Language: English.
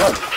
Good.